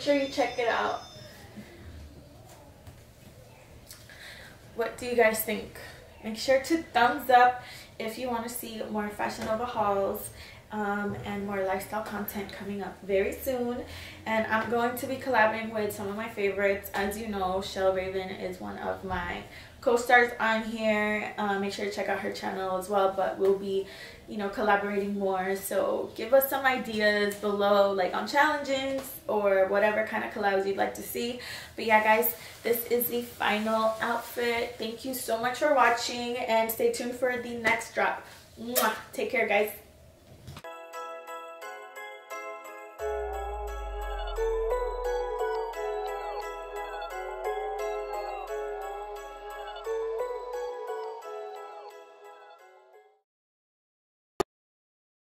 make sure you check it out. What do you guys think? Make sure to thumbs up if you want to see more Fashion Nova hauls um, and more lifestyle content coming up very soon. And I'm going to be collaborating with some of my favorites. As you know, Shell Raven is one of my co-stars on here. Uh, make sure to check out her channel as well. But we'll be, you know, collaborating more. So give us some ideas below, like on challenges or whatever kind of collabs you'd like to see. But yeah, guys, this is the final outfit. Thank you so much for watching and stay tuned for the next drop. Mwah. Take care, guys.